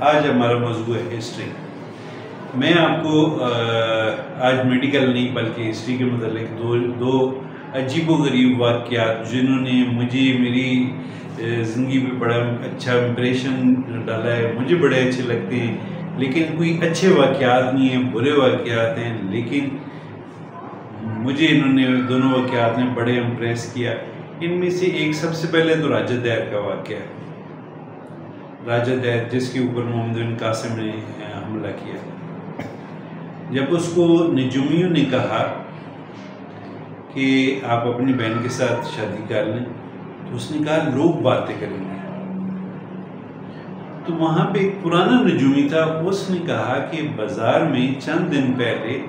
آج ہمارا موضوع ہے ہسٹری میں آپ کو آج میڈیکل نہیں بلکہ ہسٹری کے متعلق دو دو عجیب و غریب واقعات جنہوں نے مجھے میری زندگی پہ بڑا اچھا امپریشن ڈالا ہے، مجھے بڑے اچھے لگتے ہیں، لیکن کوئی اچھے واقعات نہیں ہیں، برے واقعات ہیں، لیکن مجھے انہوں نے، دونوں واقعات نے بڑے امپریس کیا۔ ان میں سے ایک سب سے پہلے تو راجہ دیر کا واقعہ ہے۔ راجہ دیر جس کے اوپر محمد بن قاسم نے حملہ کیا۔ جب اس کو نجومیوں نے کہا کہ آپ اپنی بہن کے ساتھ شادی کر لیں، تو اس نے کہا، لوگ باتیں کریں گے۔ تو وہاں پہ ایک پرانا نجومی تھا، اس نے کہا کہ بازار میں چند دن پہلے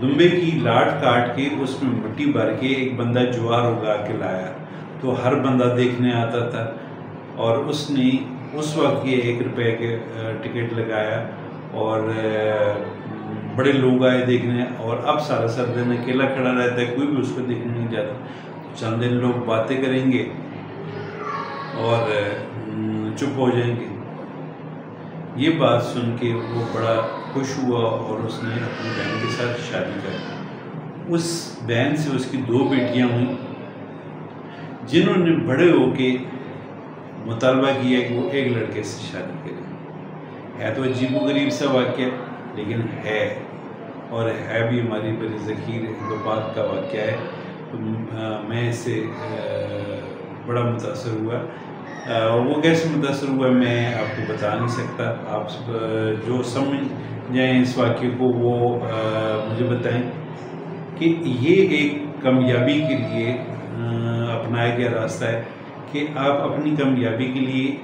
دمبے کی لاٹ کاٹ کے اس میں مٹی بھر کے ایک بندہ جوار اگا کے لایا۔ تو ہر بندہ دیکھنے آتا تھا۔ اور اس نے اس وقت یہ ایک روپے کے ٹکٹ لگایا اور بڑے لوگ آئے دیکھنے اور اب سارا سر دن اکیلا کھڑا رہتا ہے، کوئی بھی اس کو دیکھنے نہیں جاتا۔ چند دن لوگ باتیں کریں گے اور چپ ہو جائیں گے۔ یہ بات سن کے وہ بڑا خوش ہوا اور اس نے اپنی بہن کے ساتھ شادی کر اس بہن سے اس کی دو بیٹیاں ہوئیں، جنہوں نے بڑے ہو کے مطالبہ کیا کہ وہ ایک لڑکے سے شادی کریں ہے تو عجیب و غریب سا واقعہ، لیکن ہے۔ اور ہے بھی ہماری بڑی ذخیر بات کا واقعہ ہے۔ میں اس سے بڑا متاثر ہوا۔ وہ کیسے متاثر ہوا میں آپ کو بتا نہیں سکتا۔ آپ جو سمجھ جائیں اس واقعے کو، وہ مجھے بتائیں کہ یہ ایک کامیابی کے لیے اپنایا گیا راستہ ہے۔ کہ آپ اپنی کامیابی کے لیے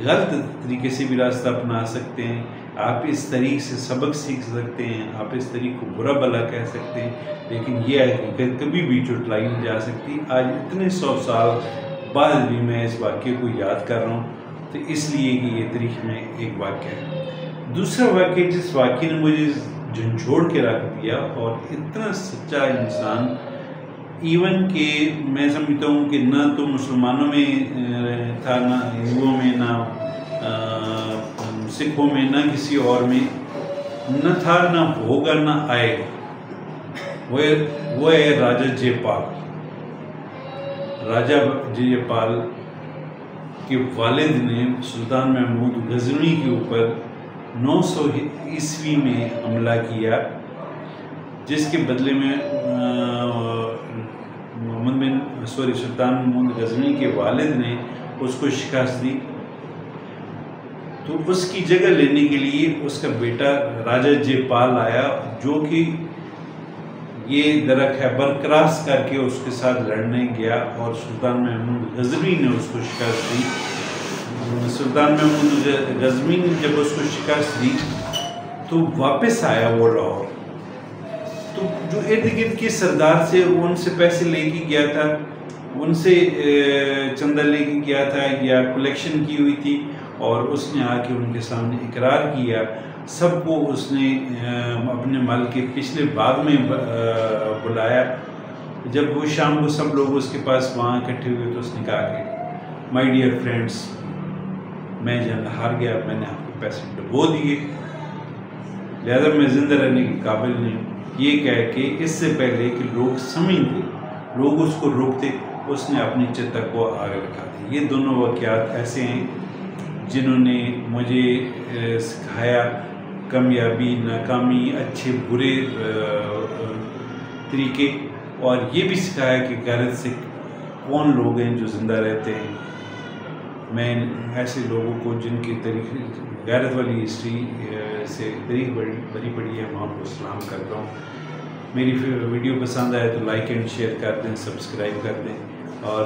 غلط طریقے سے بھی راستہ اپنا سکتے ہیں۔ آپ اس طریق سے سبق سیکھ سکتے ہیں، آپ اس طریق کو برا بلا کہہ سکتے ہیں، لیکن یہ ہے کہ کبھی بھی چٹلائی نہیں جا سکتی۔ آج اتنے سو سال بعد بھی میں اس واقعے کو یاد کر رہا ہوں، تو اس لیے کہ یہ تاریخ میں ایک واقعہ ہے۔ دوسرا واقعہ، جس واقعے نے مجھے جھنجھوڑ کے رکھ دیا اور اتنا سچا انسان ایون کہ میں سمجھتا ہوں کہ نہ تو مسلمانوں میں تھا، نہ ہندوؤں میں، نہ سکھوں میں، نہ کسی اور میں، نہ تھا، نہ ہوگا، نہ آئے گا۔ وہ ہے راجہ جے پال راجہ جے پال کے والد نے سلطان محمود غزنی کے اوپر نو سو عیسوی میں حملہ کیا، جس کے بدلے میں محمد بن سوری سلطان محمود غزنی کے والد نے اس کو شکست دی۔ تو اس کی جگہ لینے کے لیے اس کا بیٹا راجہ جے پال آیا، جو کہ یہ درخت ہے برکراس کر کے اس کے ساتھ لڑنے گیا اور سلطان محمود غزمی نے اس کو شکست دی۔ سلطان محمود غزمی نے جب اس کو شکست دی تو واپس آیا وہ لاہور۔ تو جو ارد گرد کے سردار سے ان سے پیسے لے کے گیا تھا، ان سے چندہ لے کے گیا تھا، یا کلیکشن کی ہوئی تھی، اور اس نے آ کے ان کے سامنے اقرار کیا۔ سب کو اس نے اپنے مال کے پچھلے باغ میں بلایا۔ جب وہ شام کو سب لوگ اس کے پاس وہاں اکٹھے ہوئے تو اس نے کہا کہ مائی ڈیئر فرینڈس میں جنگ ہار گیا، میں نے آپ کو پیسے ڈبو دیے۔ لہذا میں زندہ رہنے کے قابل نہیں ہوں۔ یہ کہہ کہ اس سے پہلے کہ لوگ سمجھتے، لوگ اس کو روکتے، اس نے اپنی چتر کو آگے رکھا دی یہ دونوں واقعات ایسے ہیں جنہوں نے مجھے سکھایا، کامیابی، ناکامی، اچھے، برے طریقے، اور یہ بھی سکھایا کہ غیرت سے کون لوگ ہیں جو زندہ رہتے ہیں۔ میں ایسے لوگوں کو جن کی تاریخ غیرت والی ہسٹری سے تاریخ بڑی بڑی بڑی ہے وہاں کو سلام کرتا ہوں۔ میری ویڈیو پسند آئے تو لائک اینڈ شیئر کر دیں، سبسکرائب کر دیں اور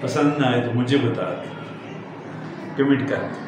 پسند نہ آئے تو مجھے بتا دیں۔ کمنٹ کر دیں۔